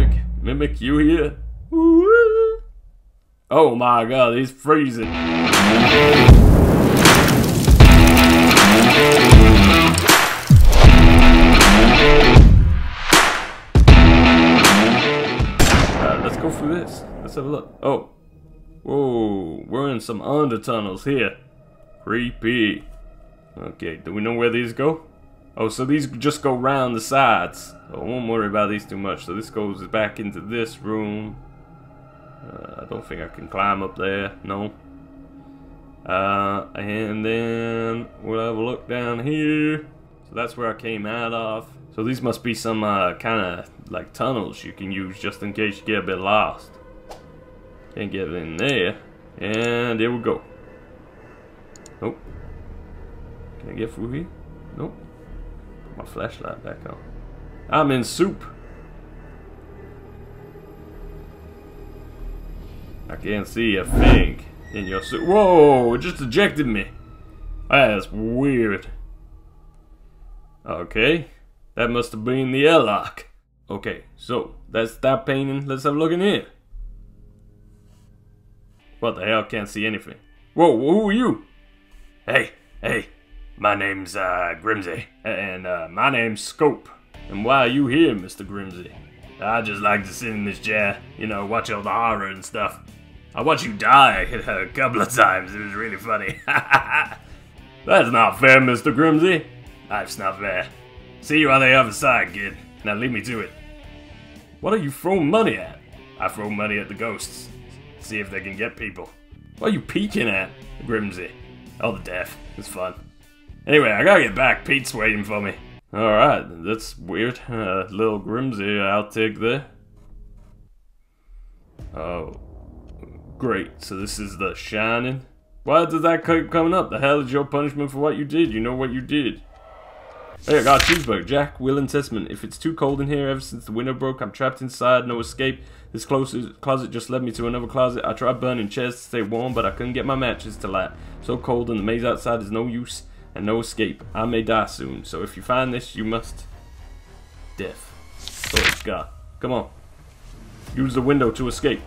Mimic, Mimic, you here? Oh my god, he's freezing. Let's go through this. Let's have a look. Oh. Whoa, we're in some under tunnels here. Creepy. Okay, do we know where these go? Oh, so these just go round the sides. I won't worry about these too much. So this goes back into this room. Uh, I don't think I can climb up there. No. Uh, and then we'll have a look down here. So that's where I came out of. So these must be some uh, kind of like tunnels you can use just in case you get a bit lost. Can't get in there. And there we go. Nope. Can I get through here? Nope. My flashlight back on. I'm in soup. I can't see a thing in your soup. Whoa, it just ejected me. That's weird. Okay. That must have been the airlock. Okay, so that's that painting. Let's have a look in here. What the hell? Can't see anything. Whoa, who are you? Hey, hey, my name's uh, Grimsy, and uh, my name's Scope. And why are you here, Mr. Grimsy? I just like to sit in this chair, you know, watch all the horror and stuff. I watched you die a couple of times. It was really funny. That's not fair, Mr. Grimsy. Life's not fair. See you on the other side, kid. Now leave me to it. What are you throwing money at? I throw money at the ghosts. See if they can get people. What are you peeking at, Grimsy? Oh, the death. It's fun. Anyway, I gotta get back. Pete's waiting for me. Alright, that's weird. Uh, little Grimsy outtake there. Oh. Great, so this is the Shining? Why does that keep coming up? The hell is your punishment for what you did? You know what you did. Hey, I got a cheeseburger. Jack, Will, and Testament. If it's too cold in here ever since the window broke, I'm trapped inside, no escape. This closet just led me to another closet. I tried burning chairs to stay warm, but I couldn't get my matches to light. So cold and the maze outside is no use and no escape. I may die soon, so if you find this, you must... It's got. Come on. Use the window to escape.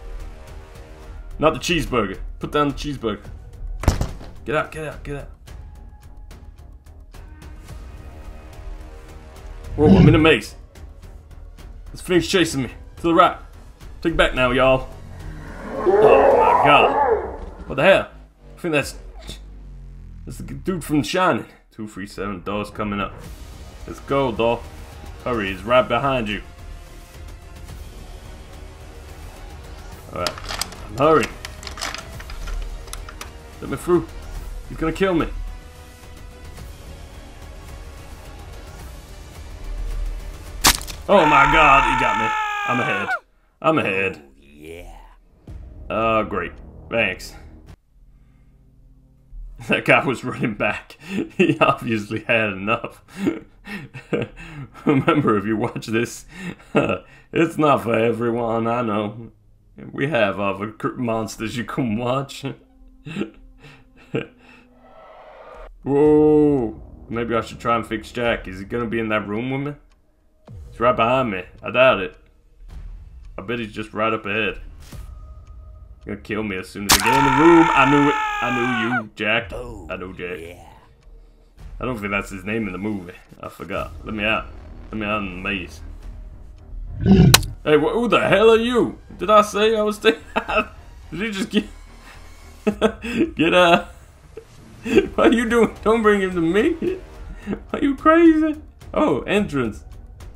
Not the cheeseburger. Put down the cheeseburger. Get out, get out, get out. Whoa, I'm in a maze. This thing's chasing me. To the right. Take it back now, y'all. Oh my god. What the hell? I think that's... That's the dude from Shining. 237, door's coming up. Let's go, doll. Hurry, he's right behind you. Alright. I'm hurrying. Let me through. He's gonna kill me. Oh my god, he got me. I'm ahead. I'm ahead. Oh, yeah. Oh, great. Thanks. That guy was running back. He obviously had enough. Remember, if you watch this, it's not for everyone, I know. We have other monsters you can watch. Whoa! Maybe I should try and fix Jack. Is he gonna be in that room with me? He's right behind me. I doubt it. I bet he's just right up ahead. He's gonna kill me as soon as I get in the room. I knew it. I knew you, Jack. Oh, I know Jack. Yeah. I don't think that's his name in the movie. I forgot. Let me out. Let me out in the maze. Hey, wh who the hell are you? Did I say I was staying Did you just get... get out? What are you doing? Don't bring him to me. Are you crazy? Oh, entrance.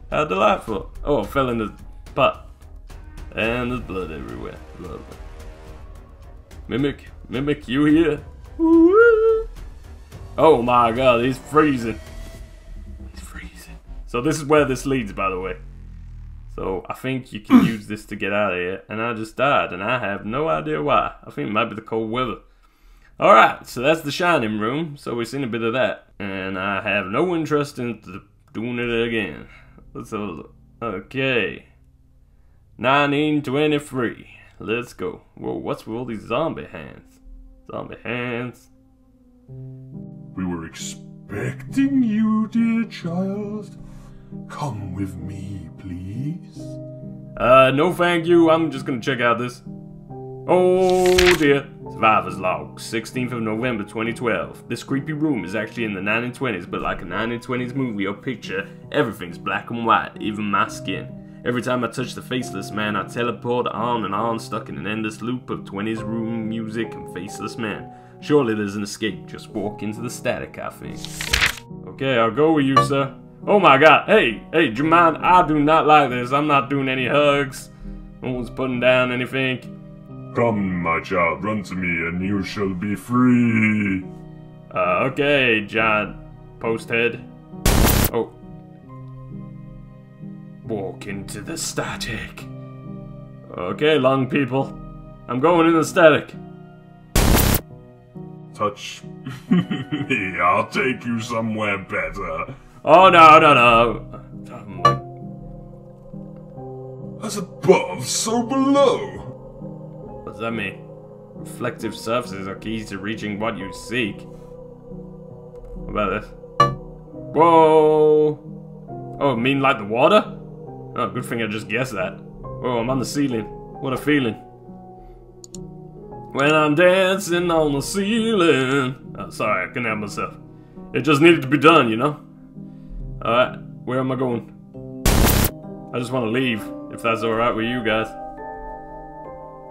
How delightful. Oh, I fell in the pot. And there's blood everywhere. Lovely. Mimic, Mimic, you here? Oh my god, he's freezing. He's freezing. So this is where this leads, by the way. So I think you can use this to get out of here. And I just died, and I have no idea why. I think it might be the cold weather. Alright, so that's the Shining Room. So we've seen a bit of that. And I have no interest in doing it again. Let's have a look. Okay. 1923. Let's go. Whoa, what's with all these zombie hands? Zombie hands. We were expecting you, dear child. Come with me, please. Uh, no thank you. I'm just gonna check out this. Oh dear. Survivor's Log, 16th of November 2012. This creepy room is actually in the 1920s, but like a 1920s movie or picture, everything's black and white, even my skin. Every time I touch the faceless man, I teleport on and on, stuck in an endless loop of 20s room music and faceless man. Surely there's an escape, just walk into the static, I think. Okay, I'll go with you, sir. Oh my god, hey, hey, do you mind? I do not like this. I'm not doing any hugs. No one's putting down anything. Come, my child, run to me, and you shall be free. Uh, okay, John Posthead. Walk into the static. Okay, long people. I'm going in the static. Touch me, I'll take you somewhere better. Oh, no, no, no. As above, so below. What does that mean? Reflective surfaces are keys to reaching what you seek. What about this? Whoa! Oh, mean like the water? Oh, good thing I just guessed that. Oh, I'm on the ceiling. What a feeling. When I'm dancing on the ceiling. Oh, sorry, I couldn't help myself. It just needed to be done, you know? Alright, where am I going? I just want to leave, if that's alright with you guys.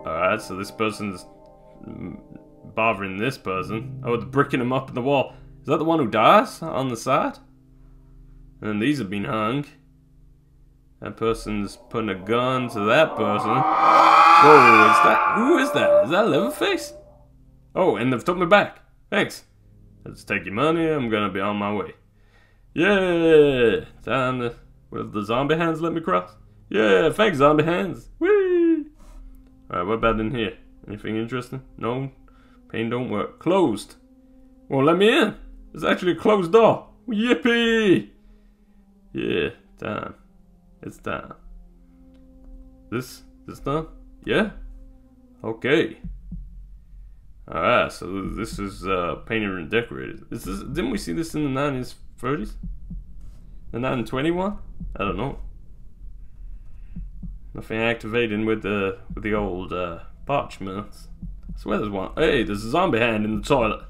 Alright, so this person's bothering this person. Oh, they're bricking him up in the wall. Is that the one who dies on the side? And these have been hung. That person's putting a gun to that person. Whoa, is that? Who is that? Is that Leatherface? Oh, and they've took me back. Thanks. Let's take your money. I'm gonna be on my way. Yeah, time to. Will the zombie hands let me cross? Yeah, thanks, zombie hands. Whee! Alright, what about in here? Anything interesting? No? Pain don't work. Closed. Won't let me in. It's actually a closed door. Yippee! Yeah, time. It's time. This, this done? Yeah? Okay. Alright, so this is uh, painted and decorated. Is this, didn't we see this in the 90s, 30s? The 921? I don't know. Nothing activating with the with the old uh, parchments. I swear there's one. Hey, there's a zombie hand in the toilet.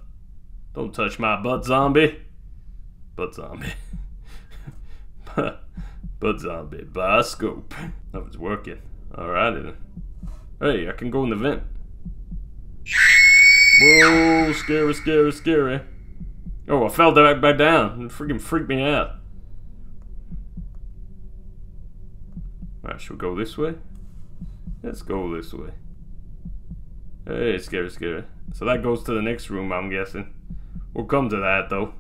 Don't touch my butt, zombie. Butt zombie. butt zombie. By scope. That was working. Alrighty then. Hey, I can go in the vent. Whoa, scary, scary, scary. Oh, I fell back, back down. It freaking freaked me out. Alright, should we go this way? Let's go this way. Hey, scary, scary. So that goes to the next room, I'm guessing. We'll come to that, though.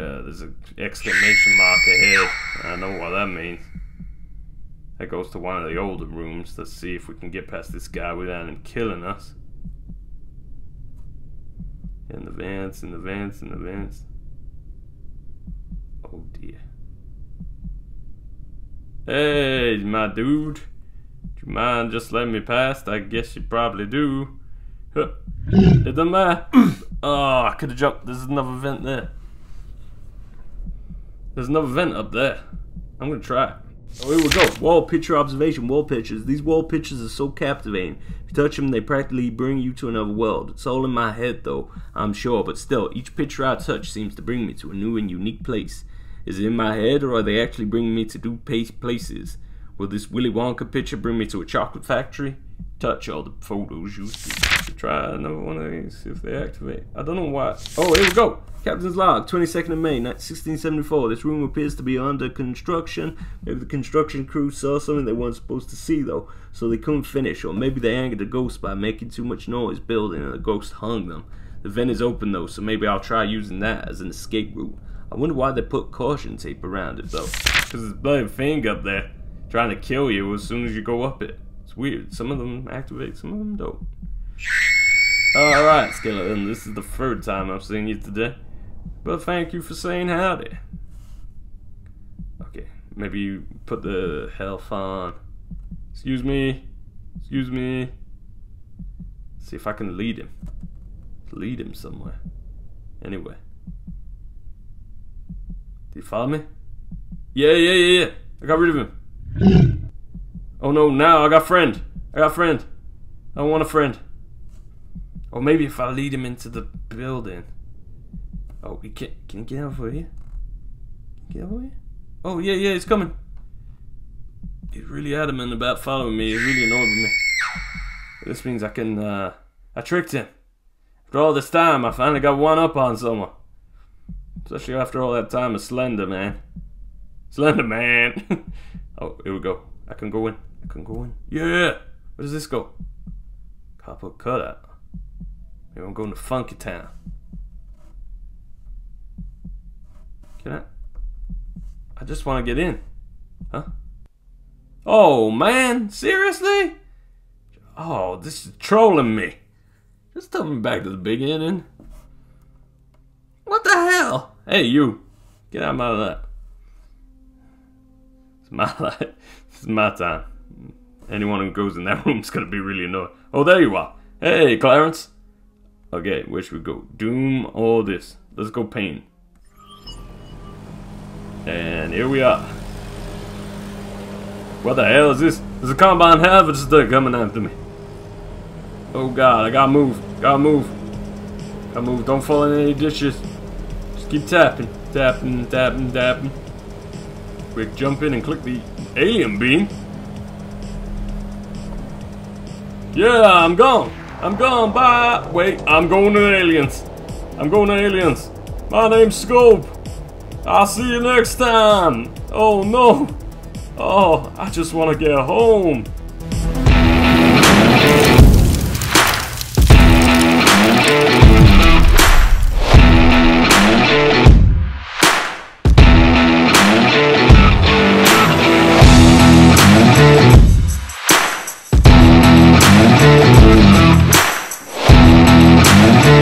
Uh, there's an exclamation mark ahead. I know what that means. That goes to one of the older rooms. Let's see if we can get past this guy without him killing us. In the vents, in the vents, in the vents. Oh dear. Hey, my dude. Do you mind just letting me past? I guess you probably do. It doesn't matter. Oh, I could have jumped. There's another vent there. There's another vent up there. I'm gonna try. Oh, here we go. Wall picture observation. Wall pictures. These wall pictures are so captivating. If you touch them, they practically bring you to another world. It's all in my head, though, I'm sure. But still, each picture I touch seems to bring me to a new and unique place. Is it in my head, or are they actually bringing me to new places? Will this Willy Wonka picture bring me to a chocolate factory? Touch all the photos you see. Try another one of these, see if they activate. I don't know why. Oh, here we go. Captain's log, 22nd of May, 1674. This room appears to be under construction. Maybe the construction crew saw something they weren't supposed to see, though, so they couldn't finish. Or maybe they angered the ghost by making too much noise building and the ghost hung them. The vent is open, though, so maybe I'll try using that as an escape route. I wonder why they put caution tape around it, though. Because there's a bloody thing up there trying to kill you as soon as you go up it. It's weird. Some of them activate, some of them don't. Alright, Skeleton, this is the third time I've seen you today. But thank you for saying howdy. Okay, maybe you put the health on. Excuse me. Excuse me. See if I can lead him. Lead him somewhere. Anyway. Do you follow me? Yeah, yeah, yeah, yeah. I got rid of him. Oh no, now I got friend. I got friend. I want a friend. Or maybe if I lead him into the building. Oh, he can can he get over here? Get over here? Oh yeah, yeah, he's coming. He's really adamant about following me. He's really annoyed me. This means I can. uh I tricked him. After all this time, I finally got one up on someone. Especially after all that time of Slender Man. Slender Man. oh, here we go. I can go in. I can go in. Yeah. Where does this go? Copper cutout. Maybe I'm going to Funky Town. Can I? I just want to get in. Huh? Oh man, seriously? Oh, this is trolling me. Just tell me back to the beginning. What the hell? Hey, you. Get out of that. It's my. It's my time. Anyone who goes in that room is gonna be really annoyed. Oh, there you are. Hey, Clarence. Okay, where should we go? Doom all this. Let's go pain. And here we are. What the hell is this? Is a combine harvester coming after me? Oh god, I gotta move. Gotta move. Gotta move. Don't fall in any dishes. Just keep tapping. Tapping, tapping, tapping. Jump in and click the alien beam. Yeah, I'm gone. I'm gone. Bye. Wait, I'm going to aliens. I'm going to aliens. My name's Scope. I'll see you next time. Oh no. Oh, I just want to get home.